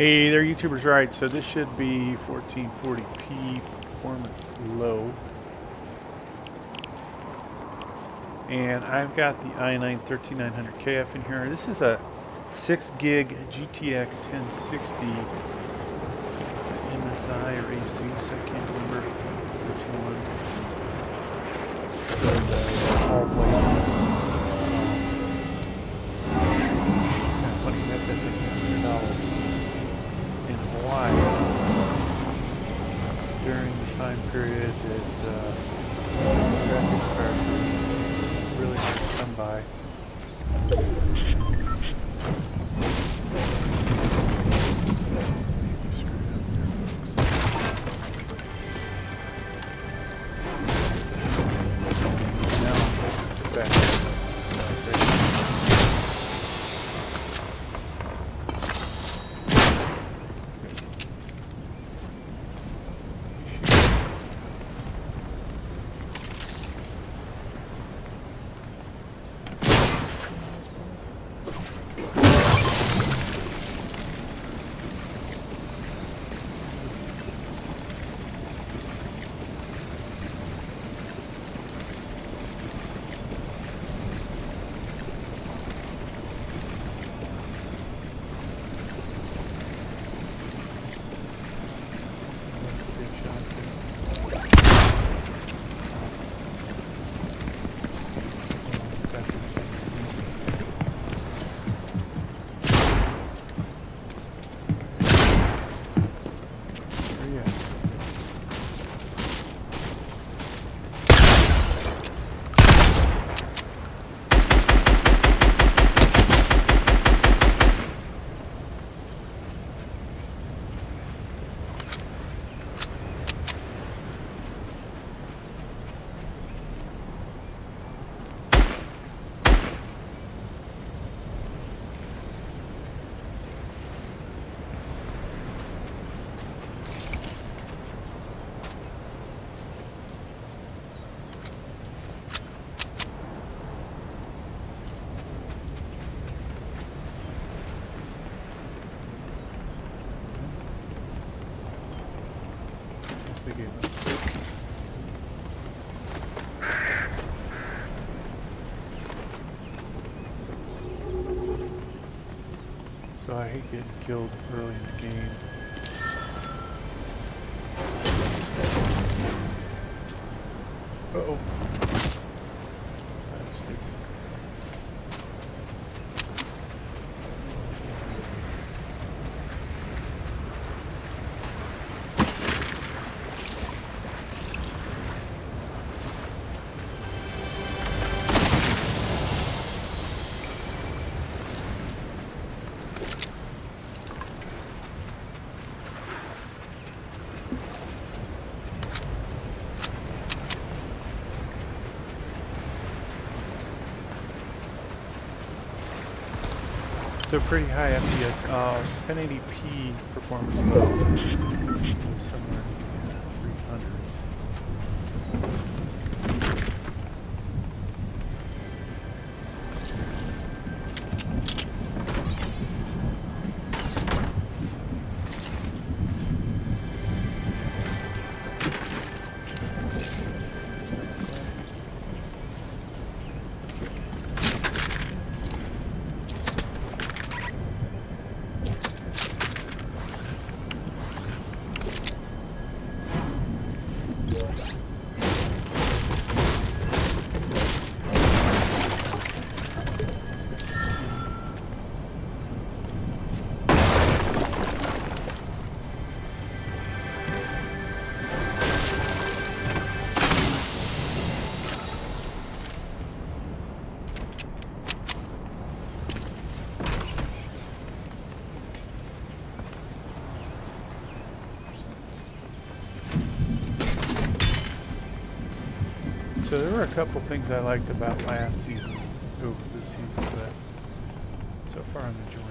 Hey there, YouTubers, right, so this should be 1440p performance low. And I've got the i9 13900KF in here. This is a 6 gig GTX 1060. It's an MSI or Asus, I can't remember which one. So, uh, all played. It's kind of funny that that thing $100 in Hawaii during the time period that uh, graphics cards were really hard to come by. Now, back to the So I hate getting killed early in the game. Uh-oh. I So pretty high FPS, uh, 1080p performance. Low, somewhere in the 300s. So there were a couple things I liked about last season over this season, but so far I'm enjoying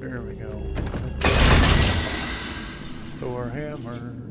There we go. Thor hammer.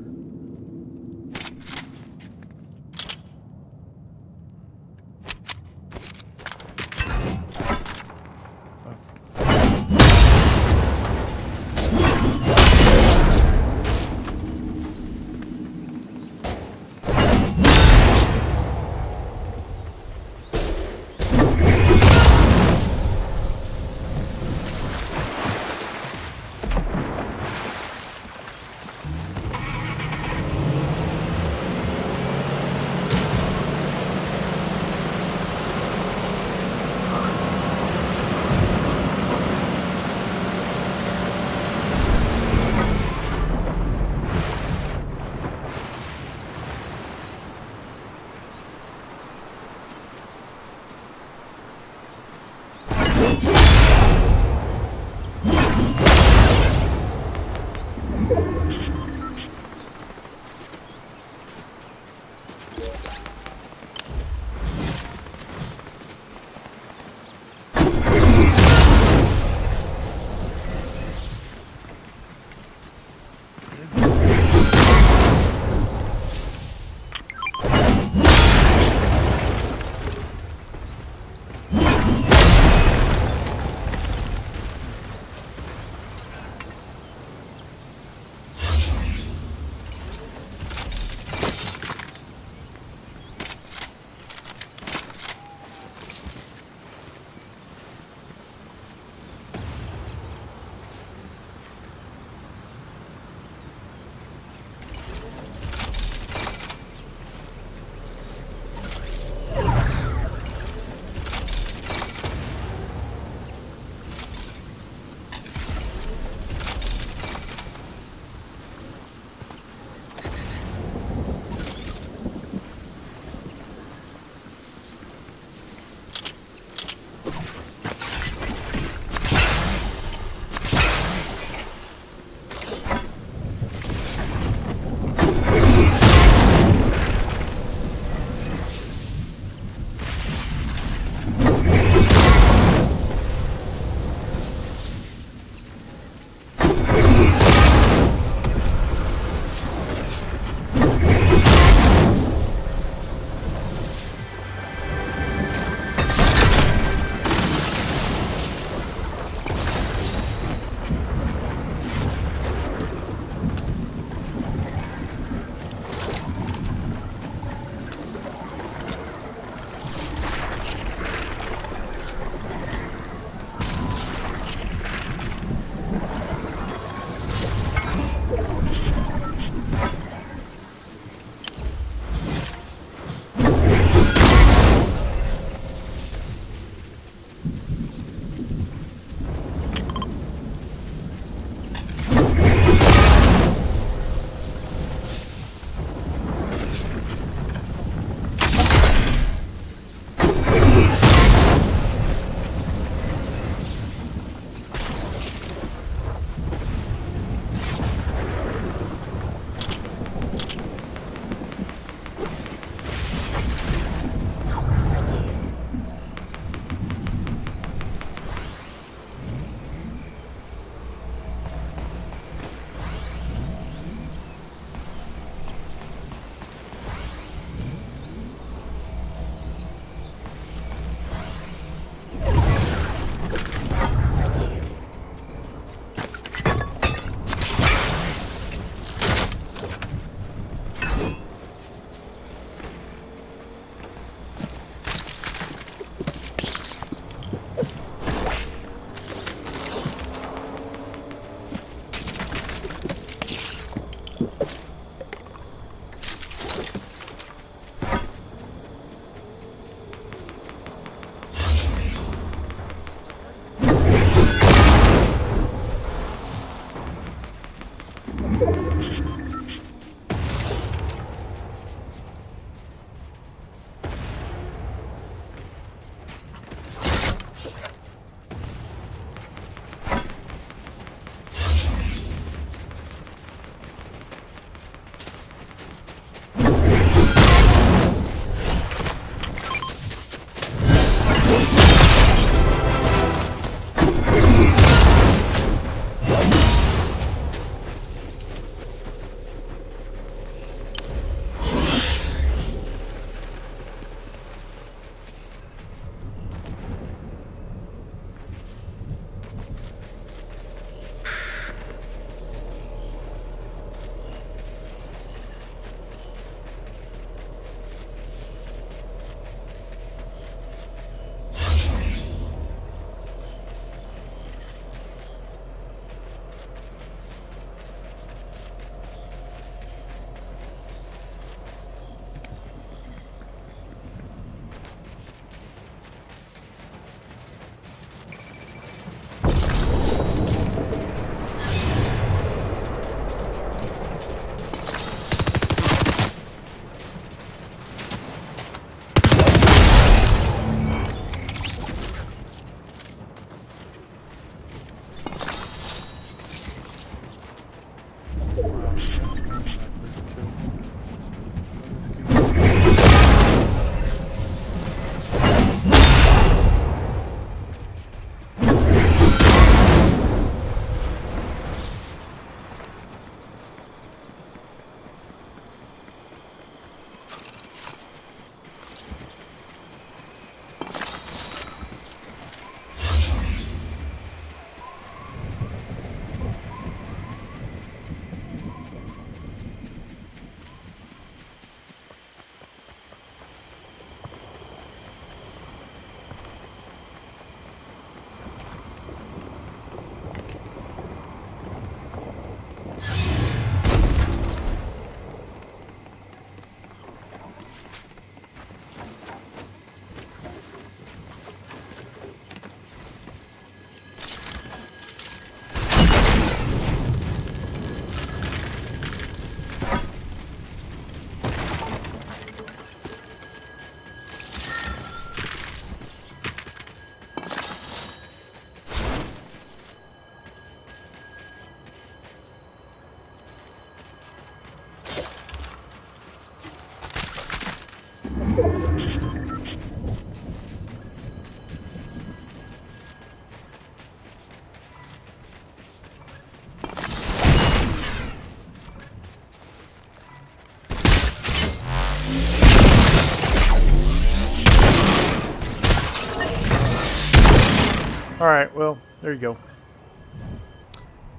Alright, well, there you go.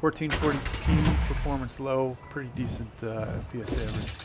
1440p, performance low, pretty decent uh, average.